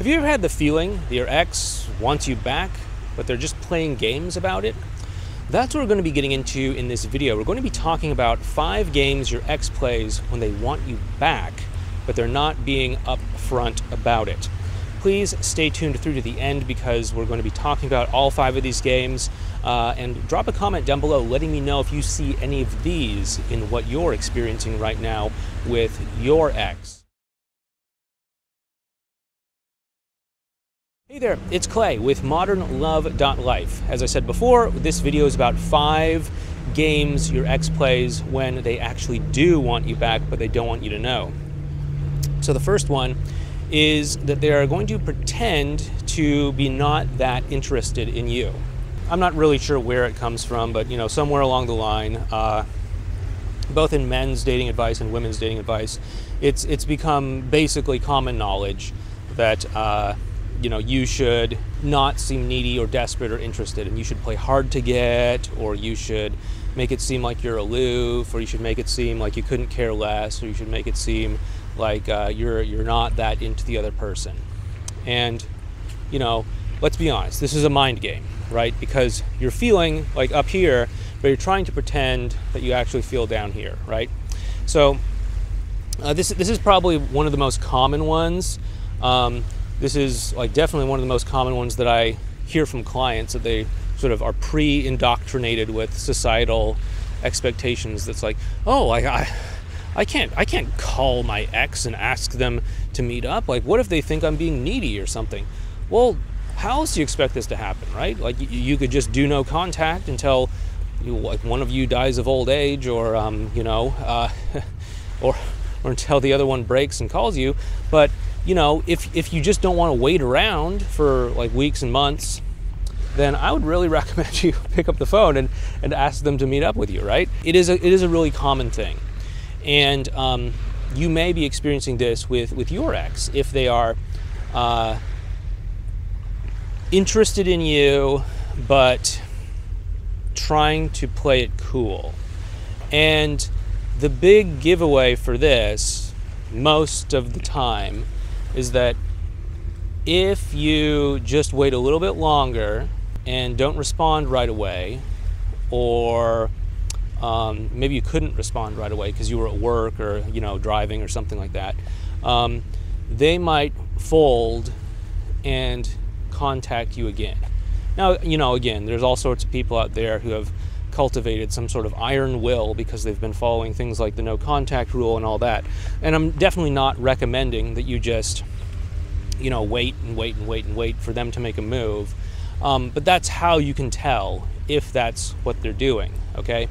Have you ever had the feeling that your ex wants you back, but they're just playing games about it? That's what we're going to be getting into in this video. We're going to be talking about five games your ex plays when they want you back, but they're not being upfront about it. Please stay tuned through to the end because we're going to be talking about all five of these games. Uh, and drop a comment down below letting me know if you see any of these in what you're experiencing right now with your ex. Hey there, it's Clay with modernlove.life. As I said before, this video is about five games your ex plays when they actually do want you back, but they don't want you to know. So the first one is that they are going to pretend to be not that interested in you. I'm not really sure where it comes from, but you know, somewhere along the line, uh, both in men's dating advice and women's dating advice, it's it's become basically common knowledge that. Uh, you know, you should not seem needy or desperate or interested, and you should play hard to get, or you should make it seem like you're aloof, or you should make it seem like you couldn't care less, or you should make it seem like uh, you're you're not that into the other person. And you know, let's be honest, this is a mind game, right? Because you're feeling like up here, but you're trying to pretend that you actually feel down here, right? So uh, this this is probably one of the most common ones. Um, this is like definitely one of the most common ones that I hear from clients that they sort of are pre-indoctrinated with societal expectations. That's like, oh, I, I, I can't, I can't call my ex and ask them to meet up. Like, what if they think I'm being needy or something? Well, how else do you expect this to happen, right? Like, you, you could just do no contact until, you, like, one of you dies of old age, or um, you know, uh, or or until the other one breaks and calls you. But you know, if, if you just don't want to wait around for like weeks and months, then I would really recommend you pick up the phone and, and ask them to meet up with you, right? It is a, it is a really common thing. And um, you may be experiencing this with, with your ex if they are uh, interested in you, but trying to play it cool. And the big giveaway for this, most of the time, is that if you just wait a little bit longer and don't respond right away, or um, maybe you couldn't respond right away because you were at work or you know driving or something like that, um, they might fold and contact you again. Now, you know, again, there's all sorts of people out there who have cultivated some sort of iron will because they've been following things like the no contact rule and all that. And I'm definitely not recommending that you just, you know, wait and wait and wait and wait for them to make a move. Um, but that's how you can tell if that's what they're doing, okay?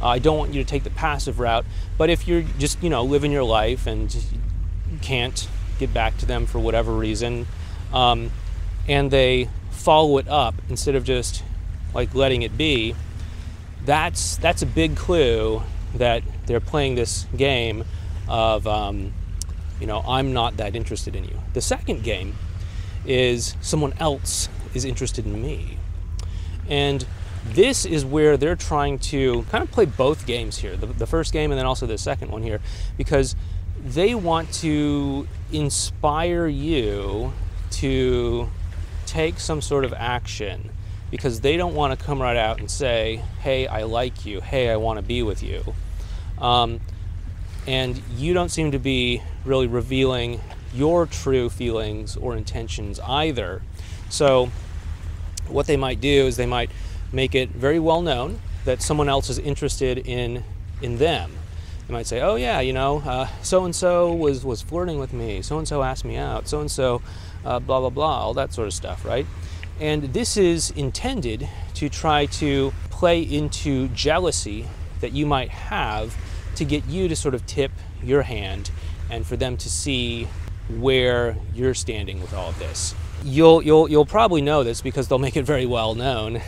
Uh, I don't want you to take the passive route, but if you're just, you know, living your life and can't get back to them for whatever reason, um, and they follow it up instead of just like letting it be, that's that's a big clue that they're playing this game of um, you know I'm not that interested in you. The second game is someone else is interested in me, and this is where they're trying to kind of play both games here the, the first game and then also the second one here because they want to inspire you to take some sort of action because they don't want to come right out and say, hey, I like you, hey, I want to be with you. Um, and you don't seem to be really revealing your true feelings or intentions either. So, what they might do is they might make it very well known that someone else is interested in in them. They might say, "Oh yeah, you know, so and so was was flirting with me. So and so asked me out. So and so, blah blah blah, all that sort of stuff, right?" And this is intended to try to play into jealousy that you might have to get you to sort of tip your hand and for them to see where you're standing with all of this. You'll, you'll, you'll probably know this because they'll make it very well known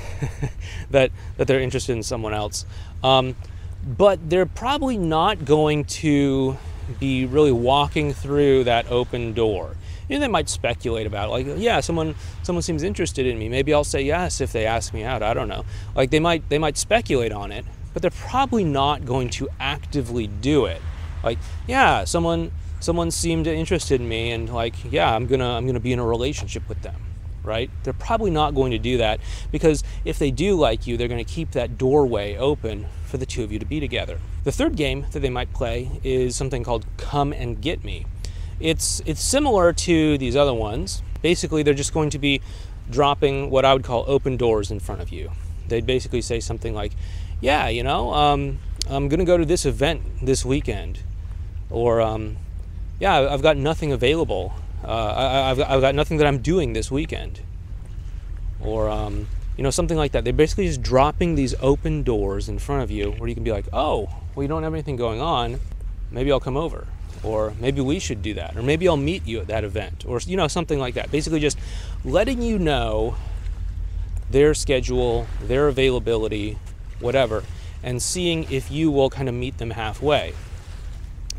that, that they're interested in someone else. Um, but they're probably not going to be really walking through that open door they might speculate about it. Like, yeah, someone someone seems interested in me. Maybe I'll say yes if they ask me out. I don't know. Like they might they might speculate on it, but they're probably not going to actively do it. Like, yeah, someone someone seemed interested in me and like, yeah, I'm gonna I'm gonna be in a relationship with them, right? They're probably not going to do that because if they do like you, they're going to keep that doorway open for the two of you to be together. The third game that they might play is something called Come and Get Me. It's it's similar to these other ones. Basically, they're just going to be dropping what I would call open doors in front of you. They'd basically say something like, "Yeah, you know, um, I'm going to go to this event this weekend," or um, "Yeah, I've got nothing available. Uh, I, have I've got nothing that I'm doing this weekend," or um, you know, something like that. They're basically just dropping these open doors in front of you where you can be like, "Oh, well, you don't have anything going on. Maybe I'll come over." Or maybe we should do that or maybe i'll meet you at that event or you know something like that. Basically just letting you know their schedule their availability whatever and seeing if you will kind of meet them halfway.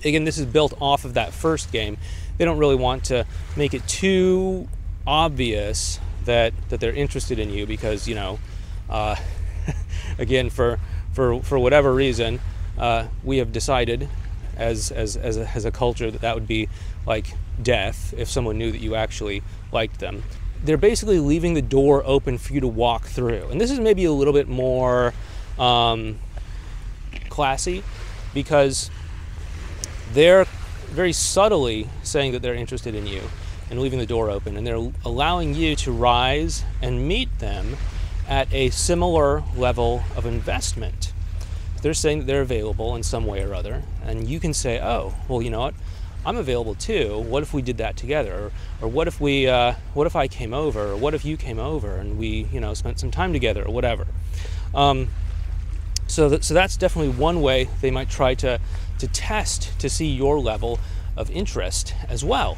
Again this is built off of that first game. They don't really want to make it too obvious that that they're interested in you because you know uh, again for for for whatever reason uh, we have decided as as as a, as a culture that that would be like death if someone knew that you actually liked them. They're basically leaving the door open for you to walk through, and this is maybe a little bit more um, classy because they're very subtly saying that they're interested in you and leaving the door open, and they're allowing you to rise and meet them at a similar level of investment they're saying that they're available in some way or other, and you can say, oh, well, you know what? I'm available too. What if we did that together? Or, or what if we, uh, what if I came over? Or what if you came over and we, you know, spent some time together or whatever? Um, so, that, so that's definitely one way they might try to, to test to see your level of interest as well.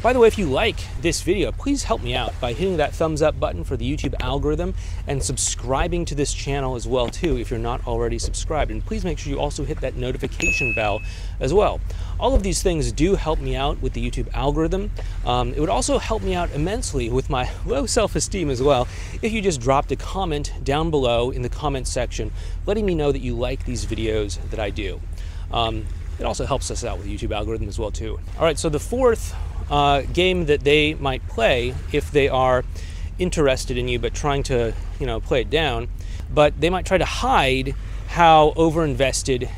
By the way, if you like this video, please help me out by hitting that thumbs up button for the YouTube algorithm and subscribing to this channel as well too if you're not already subscribed. And please make sure you also hit that notification bell as well. All of these things do help me out with the YouTube algorithm. Um, it would also help me out immensely with my low self-esteem as well if you just dropped a comment down below in the comment section letting me know that you like these videos that I do. Um, it also helps us out with the YouTube algorithm as well too. All right, so the fourth uh, game that they might play if they are interested in you but trying to you know play it down. But they might try to hide how overinvested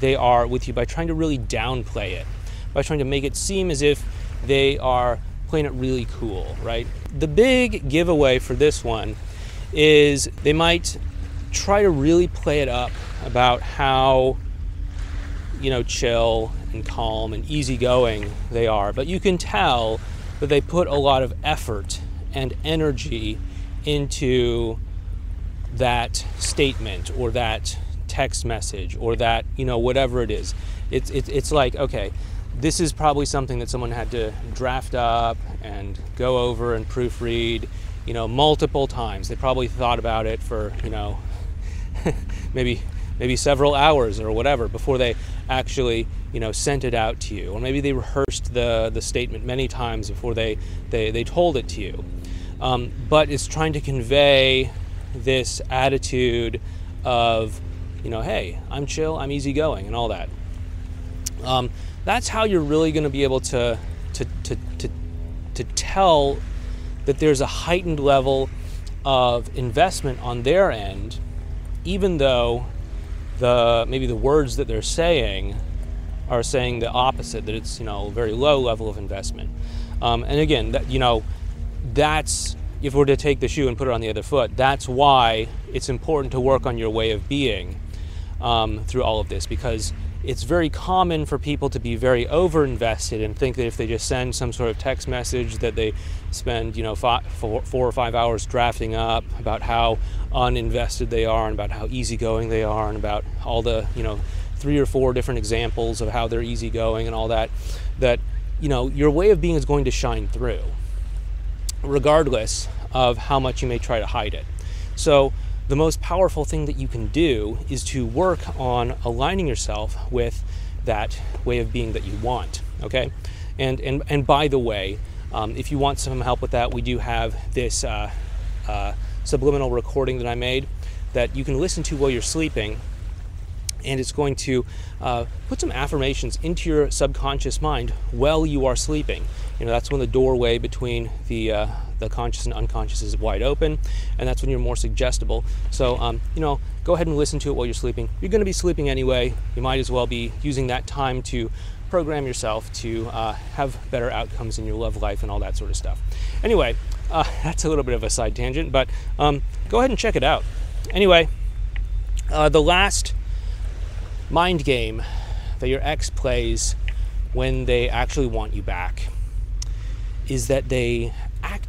they are with you by trying to really downplay it by trying to make it seem as if they are playing it really cool right? The big giveaway for this one is they might try to really play it up about how you know chill and calm and easygoing they are, but you can tell that they put a lot of effort and energy into that statement or that text message or that you know whatever it is. It's, it's, it's like okay this is probably something that someone had to draft up and go over and proofread you know multiple times. They probably thought about it for you know maybe maybe several hours or whatever before they actually you know sent it out to you. Or maybe they rehearsed the the statement many times before they they, they told it to you. Um, but it's trying to convey this attitude of you know hey i'm chill i'm easygoing and all that. Um, that's how you're really going to be able to to, to, to to tell that there's a heightened level of investment on their end even though the maybe the words that they're saying are saying the opposite that it's you know a very low level of investment. Um, and again that you know that's if we're to take the shoe and put it on the other foot that's why it's important to work on your way of being um, through all of this because it's very common for people to be very over invested and think that if they just send some sort of text message that they spend you know five, four, four or five hours drafting up about how uninvested they are and about how easygoing they are and about all the you know three or four different examples of how they're easygoing and all that that you know your way of being is going to shine through regardless of how much you may try to hide it. So the most powerful thing that you can do is to work on aligning yourself with that way of being that you want okay and and and by the way um, if you want some help with that we do have this uh, uh, subliminal recording that i made that you can listen to while you're sleeping and it's going to uh, put some affirmations into your subconscious mind while you are sleeping. You know, that's when the doorway between the uh, the conscious and unconscious is wide open, and that's when you're more suggestible. So, um, you know, go ahead and listen to it while you're sleeping. You're going to be sleeping anyway. You might as well be using that time to program yourself to uh, have better outcomes in your love life and all that sort of stuff. Anyway, uh, that's a little bit of a side tangent, but um, go ahead and check it out. Anyway, uh, the last mind game that your ex plays when they actually want you back is that they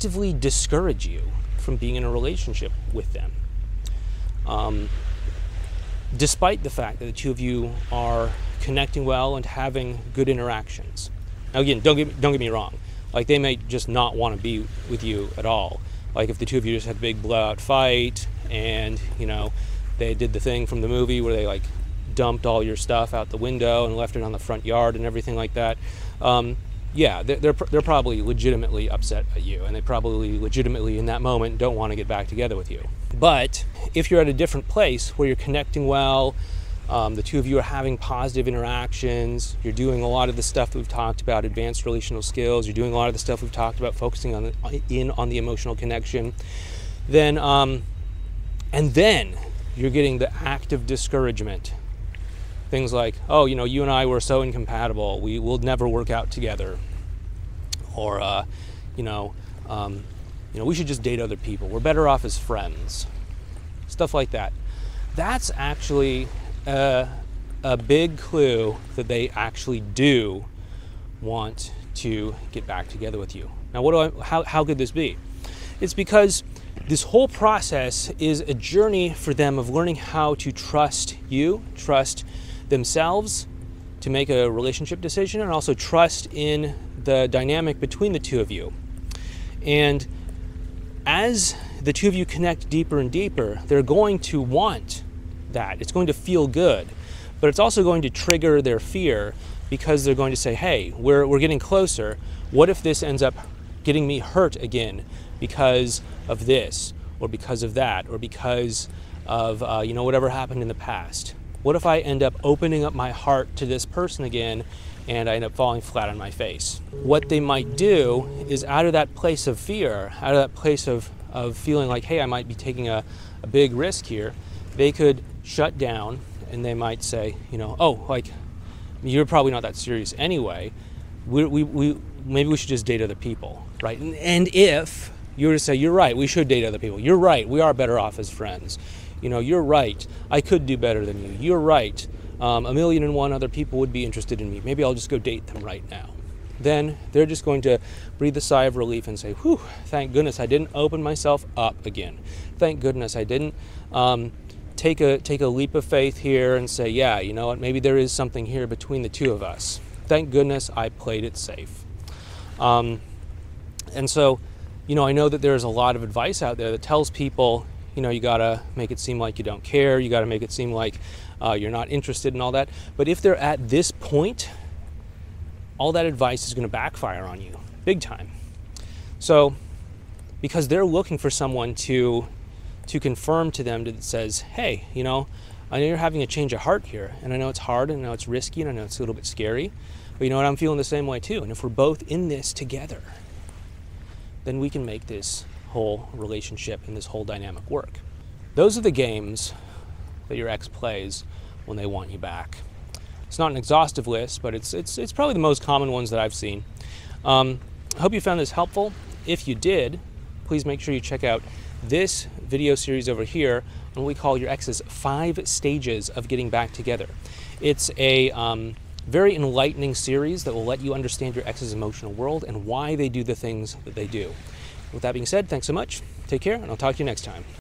actively discourage you from being in a relationship with them. Um, despite the fact that the two of you are connecting well and having good interactions. Now, again, don't get, don't get me wrong. Like, they may just not want to be with you at all. Like, if the two of you just had a big blowout fight and, you know, they did the thing from the movie where they, like, dumped all your stuff out the window and left it on the front yard and everything like that. Um, yeah, they're, they're, they're probably legitimately upset at you, and they probably legitimately in that moment don't want to get back together with you. But if you're at a different place where you're connecting well, um, the two of you are having positive interactions, you're doing a lot of the stuff we've talked about, advanced relational skills, you're doing a lot of the stuff we've talked about, focusing on the, in on the emotional connection, then um, and then you're getting the active discouragement things like, oh, you know, you and I were so incompatible, we will never work out together, or, uh, you know, um, you know, we should just date other people. We're better off as friends. Stuff like that. That's actually a, a big clue that they actually do want to get back together with you. Now, what do I? How, how could this be? It's because this whole process is a journey for them of learning how to trust you, trust themselves to make a relationship decision and also trust in the dynamic between the two of you. And as the two of you connect deeper and deeper, they're going to want that. It's going to feel good, but it's also going to trigger their fear because they're going to say, hey, we're, we're getting closer. What if this ends up getting me hurt again because of this, or because of that, or because of, uh, you know, whatever happened in the past? What if I end up opening up my heart to this person again and I end up falling flat on my face? What they might do is out of that place of fear, out of that place of, of feeling like, hey, I might be taking a, a big risk here, they could shut down and they might say, you know, oh, like, you're probably not that serious anyway. We, we, we, maybe we should just date other people, right? And, and if you were to say, you're right, we should date other people, you're right, we are better off as friends you know, you're right. I could do better than you. You're right. Um, a million and one other people would be interested in me. Maybe I'll just go date them right now. Then they're just going to breathe a sigh of relief and say, Whew, thank goodness I didn't open myself up again. Thank goodness I didn't um, take, a, take a leap of faith here and say, Yeah, you know what, maybe there is something here between the two of us. Thank goodness I played it safe. Um, and so, you know, I know that there's a lot of advice out there that tells people you know, you got to make it seem like you don't care. You got to make it seem like uh, you're not interested in all that. But if they're at this point, all that advice is to backfire on you big time. So, because they're looking for someone to to confirm to them that says, "Hey, you know, I know you're having a change of heart here, and I know it's hard, and I know it's risky, and I know it's a little bit scary, but you know what? I'm feeling the same way too. And if we're both in this together, then we can make this whole relationship and this whole dynamic work. Those are the games that your ex plays when they want you back. It's not an exhaustive list, but it's, it's, it's probably the most common ones that I've seen. Um, I hope you found this helpful. If you did, please make sure you check out this video series over here on what we call your ex's five stages of getting back together. It's a um, very enlightening series that will let you understand your ex's emotional world and why they do the things that they do. With that being said, thanks so much. Take care, and I'll talk to you next time.